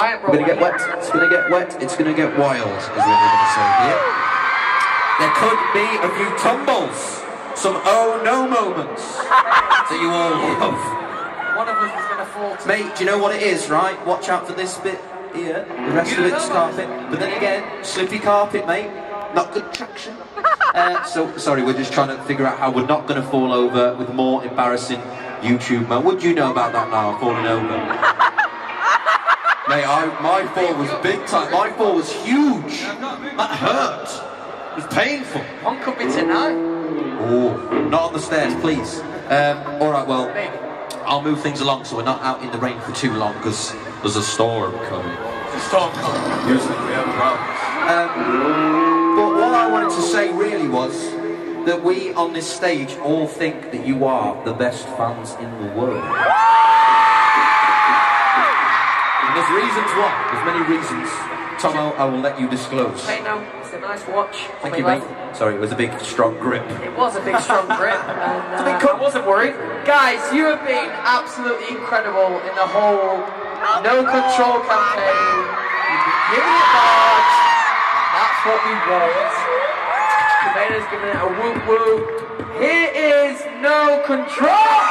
It's gonna get wet. It's gonna get wet. It's gonna get wild, is what we're gonna say here. There could be a few tumbles, some oh no moments that you all love. One of us is to fall to Mate, do you know what it is, right? Watch out for this bit here. The rest of it's carpet. But then again, slippy carpet, mate. Not good traction. Uh, so, sorry, we're just trying to figure out how we're not going to fall over with more embarrassing YouTube man. What do you know about that now? Falling over. Mate, I, my fall was big time. My fall was huge. That hurt. It was painful. One could be tonight. Oh, not on the stairs, please. Um, all right, well, I'll move things along so we're not out in the rain for too long because there's a storm coming. The storm coming. Usually we have problems. Um, but what I wanted to say really was that we on this stage all think that you are the best fans in the world. And there's reasons why. There's many reasons. Tom, I, I will let you disclose. Mate, no, it's a nice watch. Thank on you, mate. left. Sorry, it was a big, strong grip. It was a big strong grip, and big uh, cut. I wasn't worried. Guys, you have been absolutely incredible in the whole no control campaign. You've been giving it large. That's what we want. Cabana's giving it a whoop whoop. Here is no control.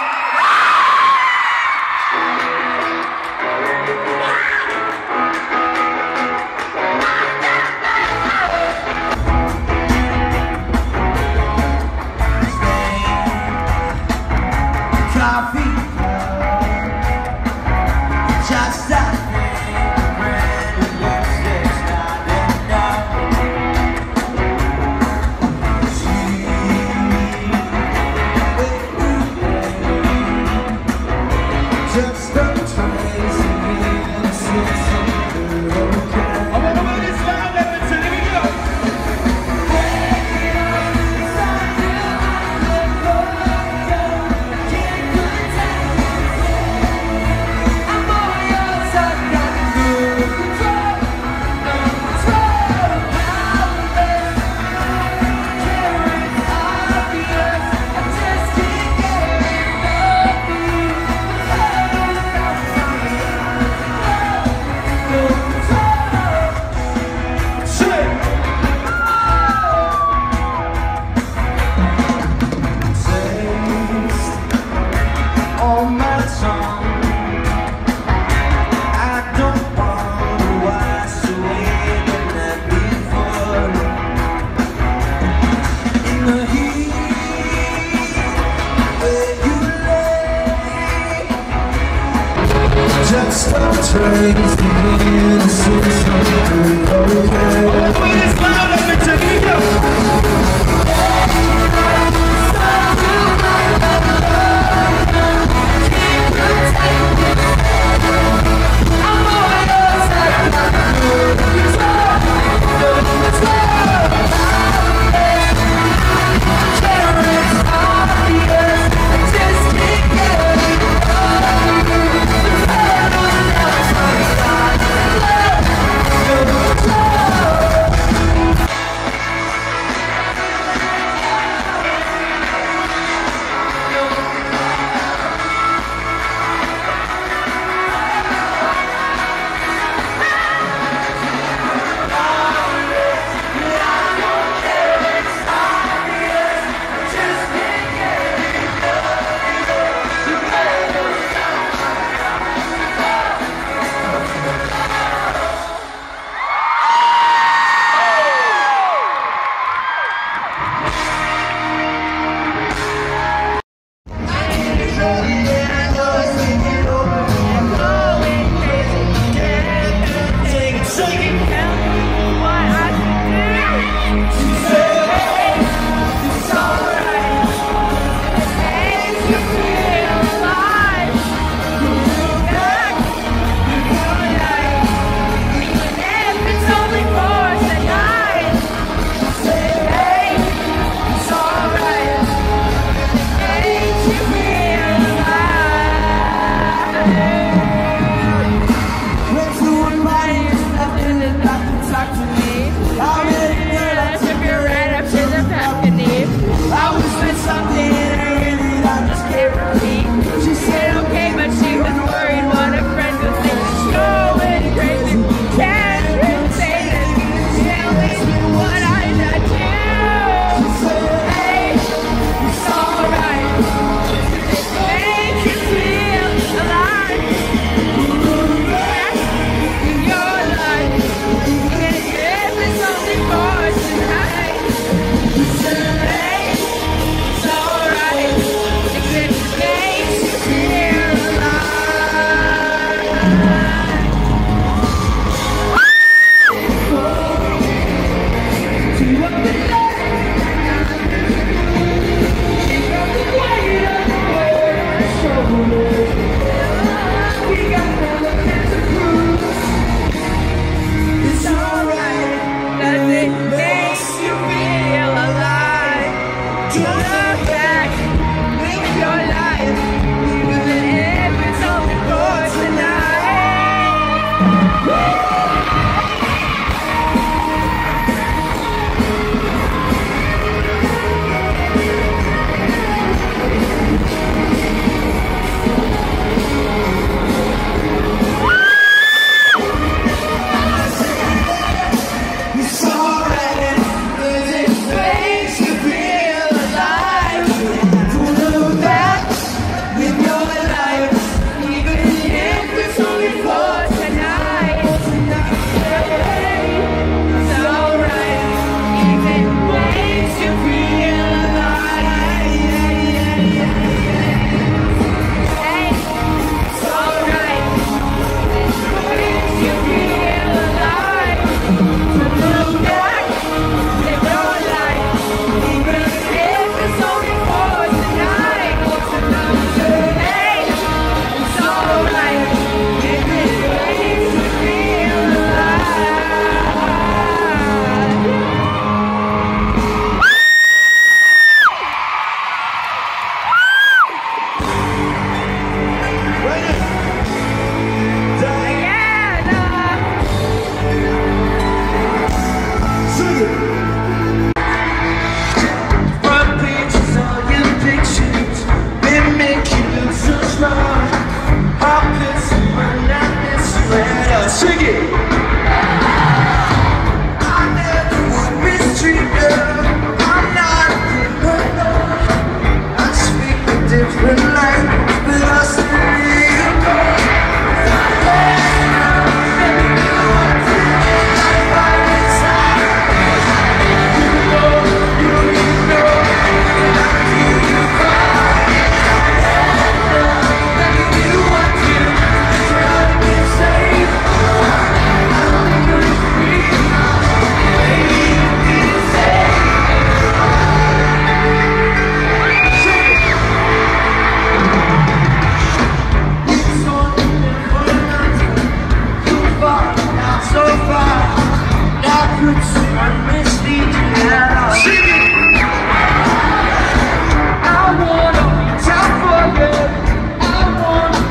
Trace of innocence of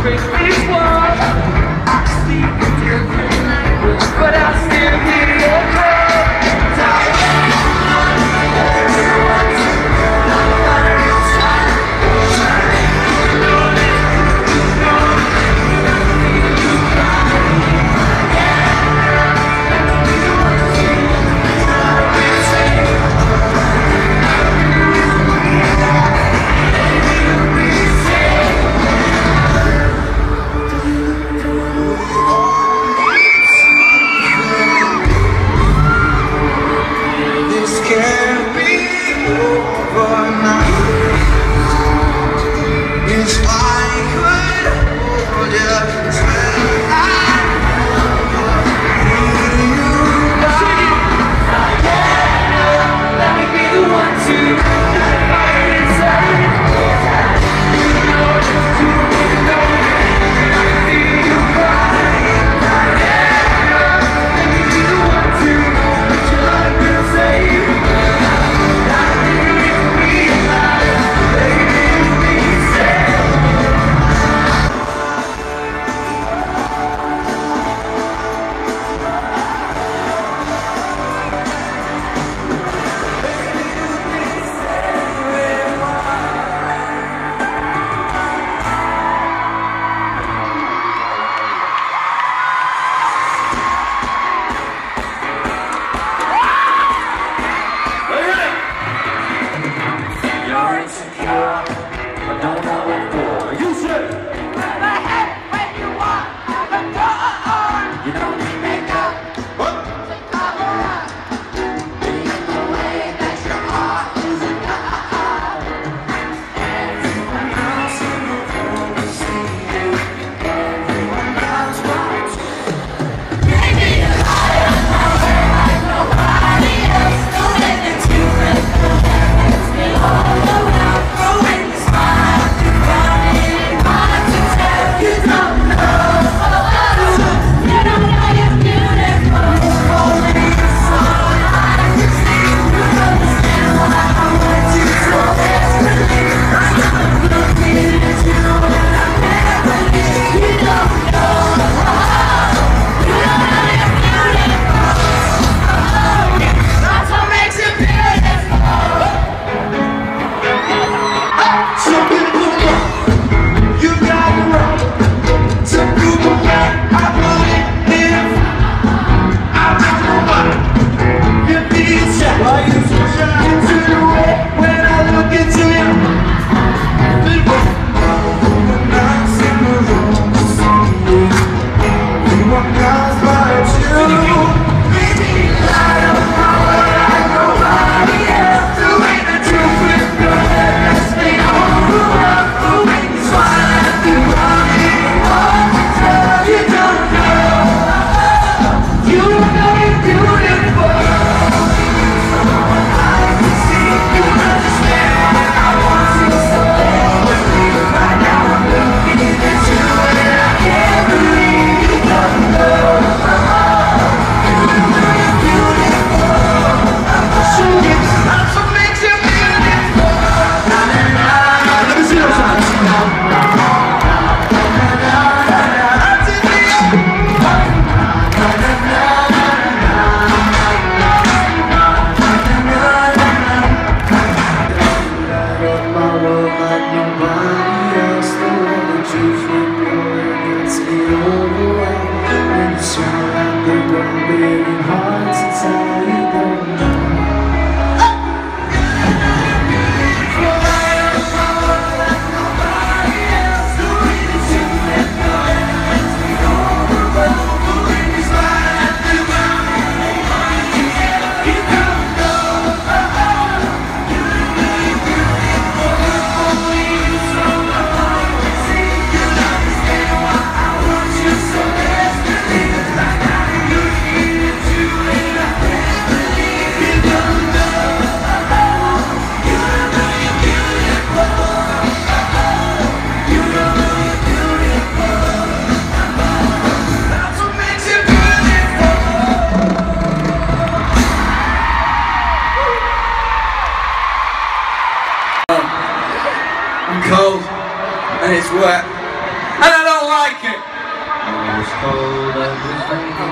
Chris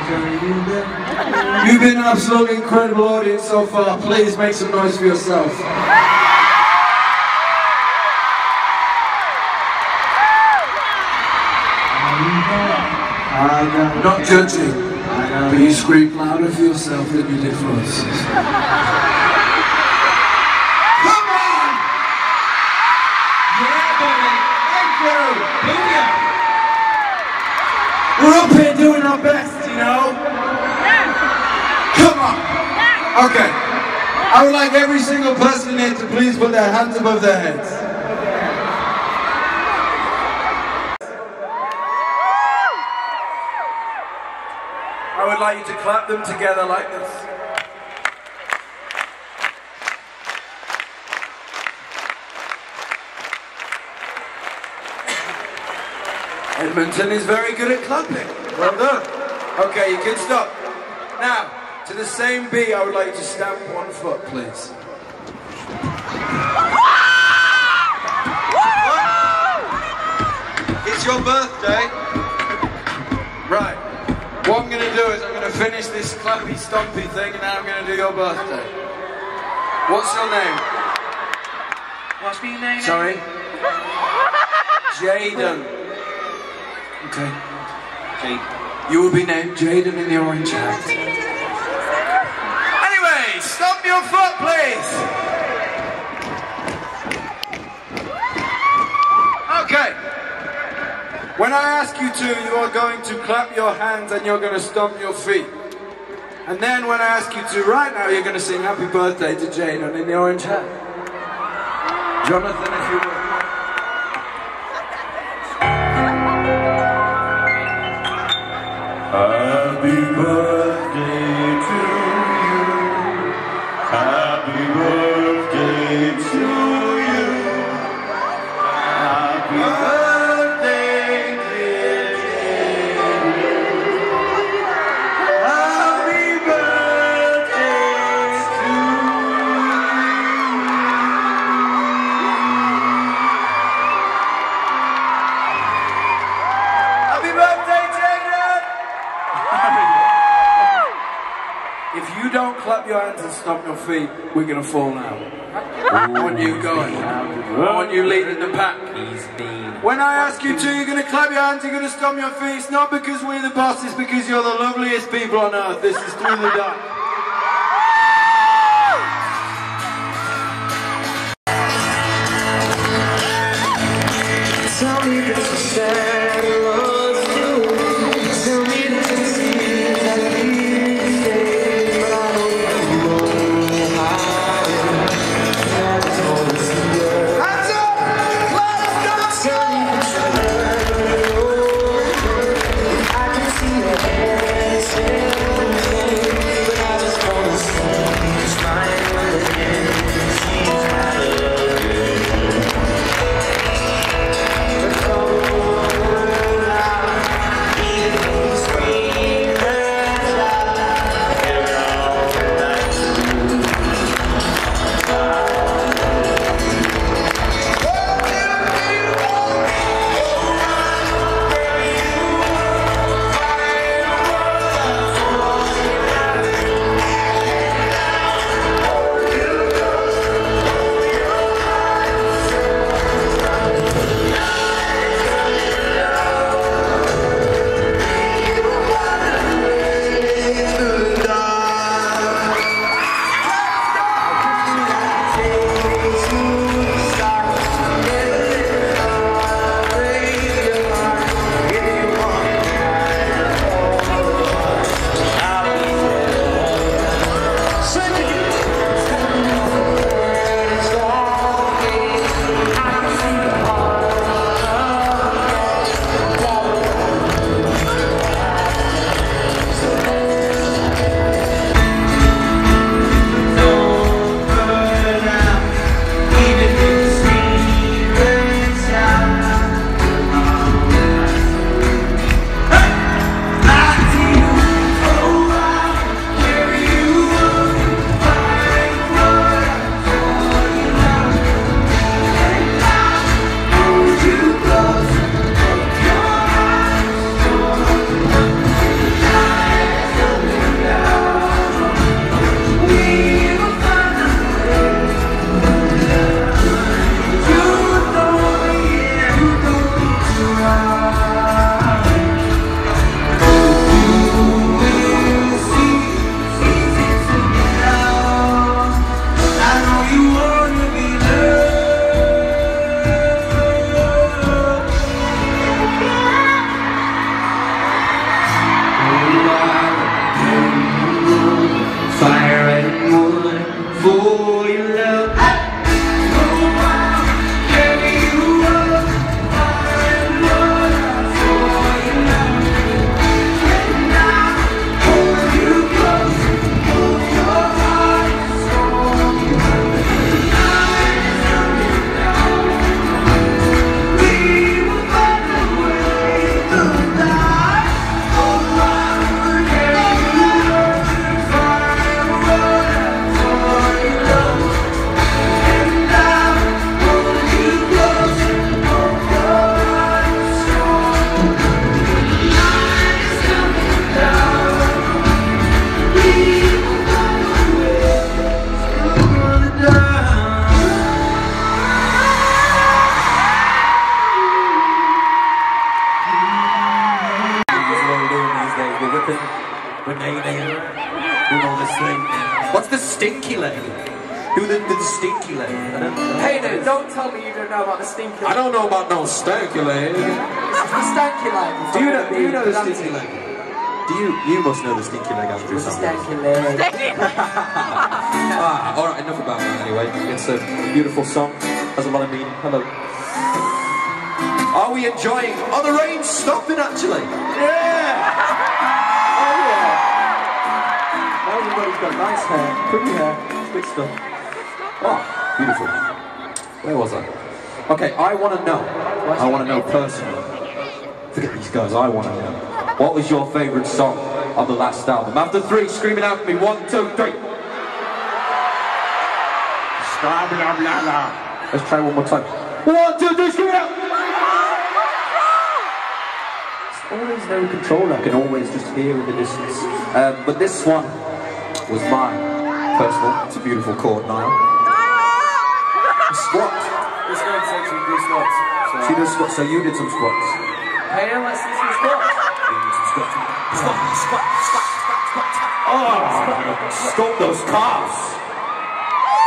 You've been an absolutely incredible audience so far. Please make some noise for yourself. I'm not judging, but you screamed louder for yourself than you did for us. Okay. I would like every single person here to please put their hands above their heads. I would like you to clap them together like this. Edmonton is very good at clapping. Well done. Okay, you can stop. Now, to the same beat, I would like you to stamp one foot, please. It's your birthday. Right. What I'm going to do is I'm going to finish this clappy stompy thing and then I'm going to do your birthday. What's your name? What's my name? Sorry? Jaden. Okay. You will be named Jaden in the orange hat. Your foot, please. Okay. When I ask you to, you are going to clap your hands and you're going to stomp your feet. And then when I ask you to, right now, you're going to sing happy birthday to Jaden in the orange hat. Jonathan, if you will. Happy birthday don't clap your hands and stomp your feet, we're gonna fall now. I want you going. I want you leading the pack. When I ask you to, you're gonna clap your hands, you're gonna stomp your feet. It's not because we're the bosses, because you're the loveliest people on earth. This is through the dark. Tell me that you're sad the stinky I don't know about no stanky leg. The stanky leg. Do you know, do you know the stinky leg? Do you, you must know the stinky leg, Andrew. The Sanders. stanky leg. Ah, all right, enough about that anyway. It's a beautiful song, has a lot of meaning. Hello. Are we enjoying? Are the rain's stopping actually. Yeah. Oh yeah. Now everybody's got nice hair, pretty hair, good stuff. Oh, beautiful. Where was I? Okay, I want to know. I want to know personally. Forget these guys. I want to know. What was your favourite song of the last album? After three, scream it out for me. One, two, three. Blah, blah, blah, blah. Let's try one more time. One, two, three, scream it out! Always no control, I can always just hear in the distance. Um, but this one was mine, personal. It's a beautiful chord, Niall. Squat. You do squats. So She does squat, so you did some squats. Hey, now let's see some squats. You did some squats. Squat, squat, squat, squat, squat. Oh, sculpt those calves.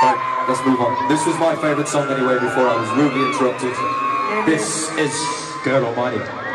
Right, let's move on. This was my favourite song anyway before I was rudely interrupted. This is Girl Almighty.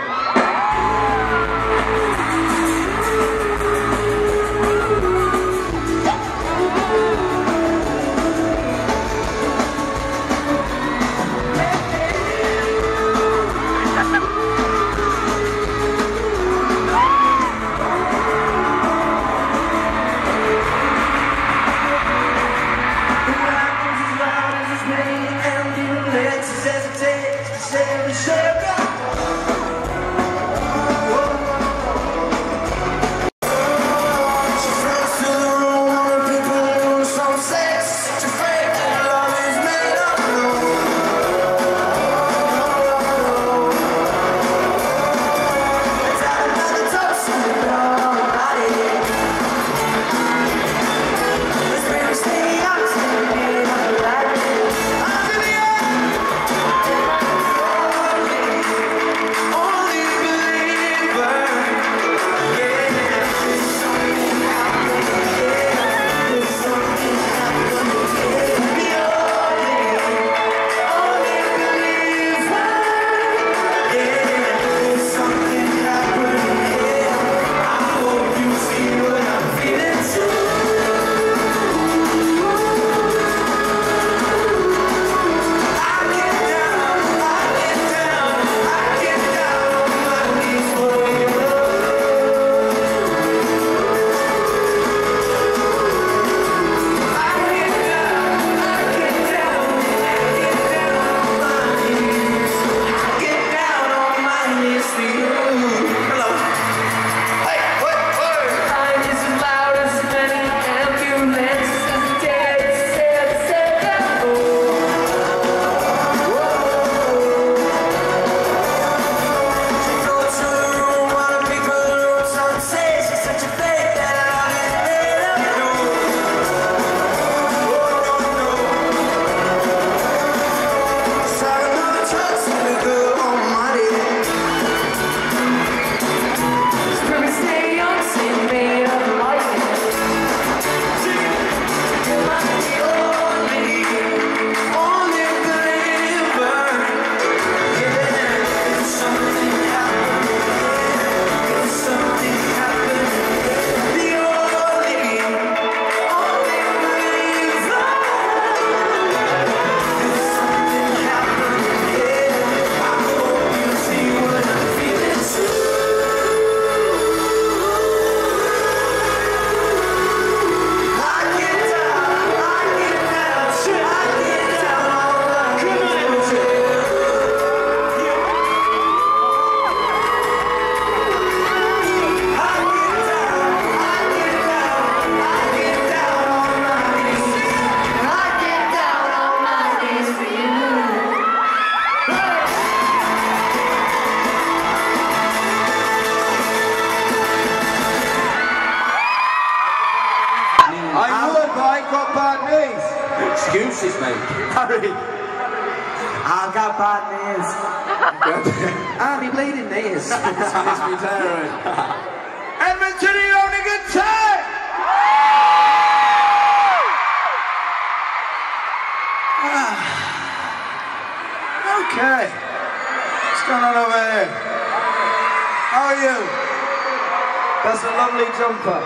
Jumper.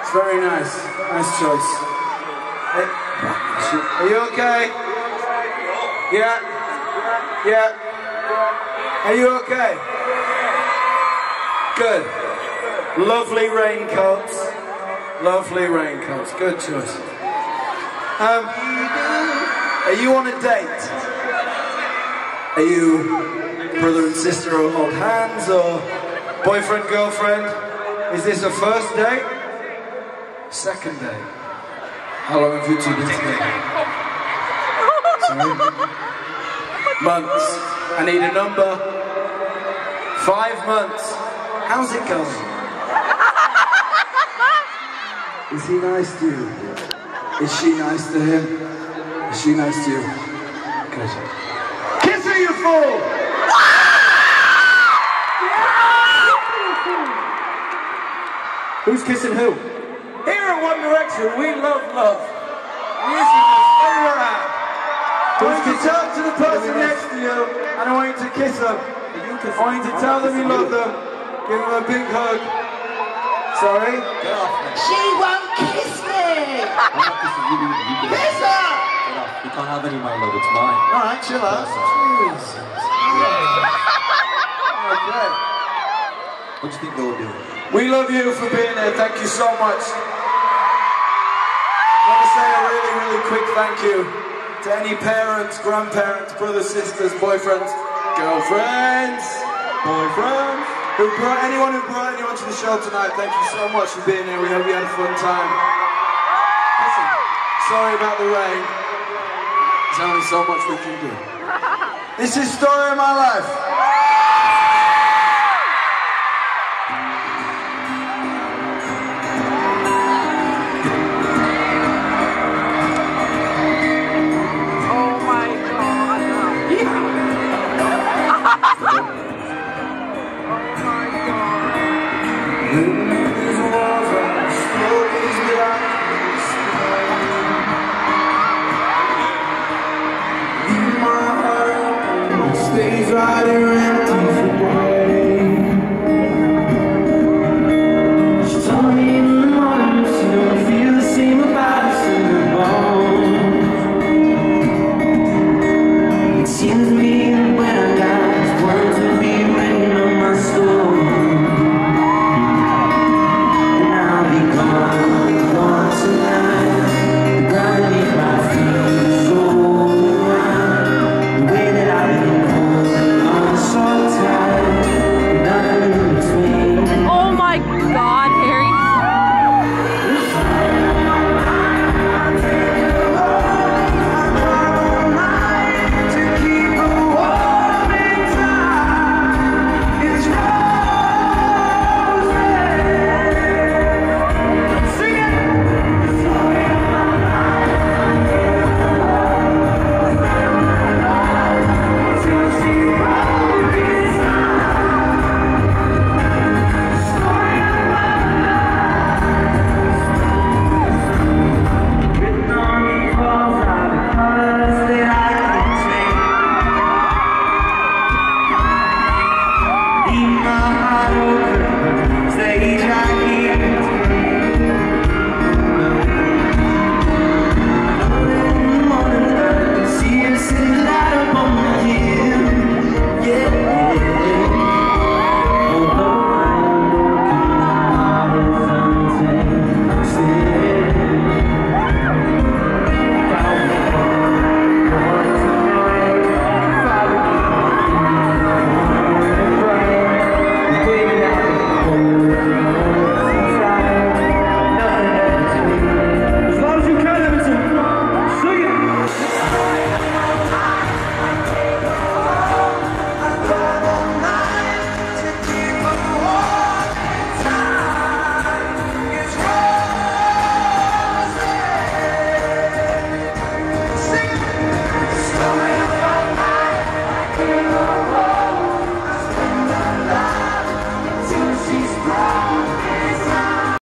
It's very nice. Nice choice. Are you okay? Yeah? Yeah? Are you okay? Good. Lovely raincoats. Lovely raincoats. Good choice. Um, are you on a date? Are you brother and sister or hold hands or boyfriend, girlfriend? Is this a first day? Second day. How long have you two been together? Months. I need a number. Five months. How's it going? Is he nice to you? Is she nice to him? Is she nice to you? Kiss her, you fool! Who's kissing who? Here at One Direction, we love love. Music is everywhere around. I want you to turn to the person next to you, and I want you to kiss them. I want you to tell them you love them. Give them a big hug. Sorry? Get off, mate. She won't kiss me! I'm not kissing you, you, you Kiss her! Get off. You can't have any of my love, it's mine. Alright, chill out. Jeez. Okay. What do you think they'll do? We love you for being here. Thank you so much. I want to say a really, really quick thank you to any parents, grandparents, brothers, sisters, boyfriends, girlfriends, boyfriends, who brought anyone who brought anyone to the show tonight. Thank you so much for being here. We hope you had a fun time. Listen, sorry about the rain. There's only so much we can do. This is story of my life.